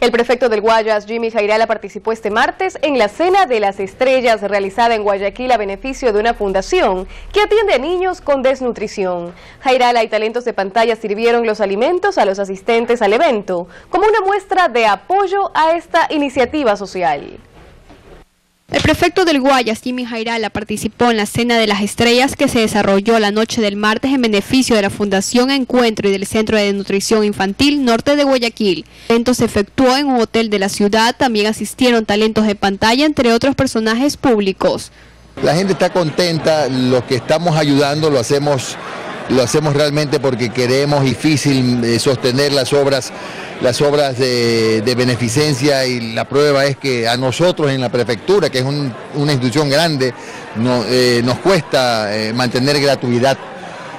El prefecto del Guayas, Jimmy Jairala, participó este martes en la Cena de las Estrellas realizada en Guayaquil a beneficio de una fundación que atiende a niños con desnutrición. Jairala y talentos de pantalla sirvieron los alimentos a los asistentes al evento como una muestra de apoyo a esta iniciativa social. El prefecto del Guayas, Jimmy Jairala, participó en la Cena de las Estrellas que se desarrolló la noche del martes en beneficio de la Fundación Encuentro y del Centro de Nutrición Infantil Norte de Guayaquil. El evento se efectuó en un hotel de la ciudad, también asistieron talentos de pantalla, entre otros personajes públicos. La gente está contenta, los que estamos ayudando lo hacemos, lo hacemos realmente porque queremos difícil eh, sostener las obras las obras de, beneficencia y la prueba es que a nosotros en la prefectura, que es una institución grande, eh, nos cuesta eh, mantener gratuidad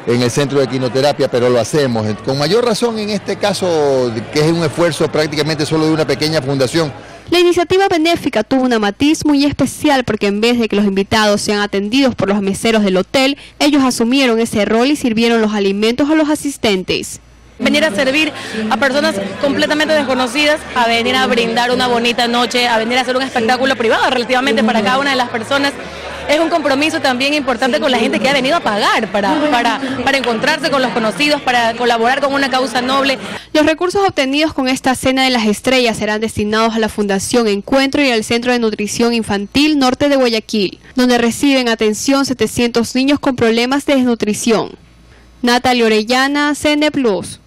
en el centro de quinoterapia, pero lo hacemos. Con mayor razón en este caso, que es un esfuerzo prácticamente solo de una pequeña fundación. La iniciativa benéfica tuvo una matiz muy especial porque en vez de que los invitados sean atendidos por los meseros del hotel, ellos asumieron ese rol y sirvieron los alimentos a los asistentes venir a servir a personas completamente desconocidas, a venir a brindar una bonita noche, a venir a hacer un espectáculo privado relativamente para cada una de las personas. Es un compromiso también importante con la gente que ha venido a pagar para, para, para encontrarse con los conocidos, para colaborar con una causa noble. Los recursos obtenidos con esta Cena de las Estrellas serán destinados a la Fundación Encuentro y al Centro de Nutrición Infantil Norte de Guayaquil, donde reciben atención 700 niños con problemas de desnutrición. Natalia Orellana, CN Plus.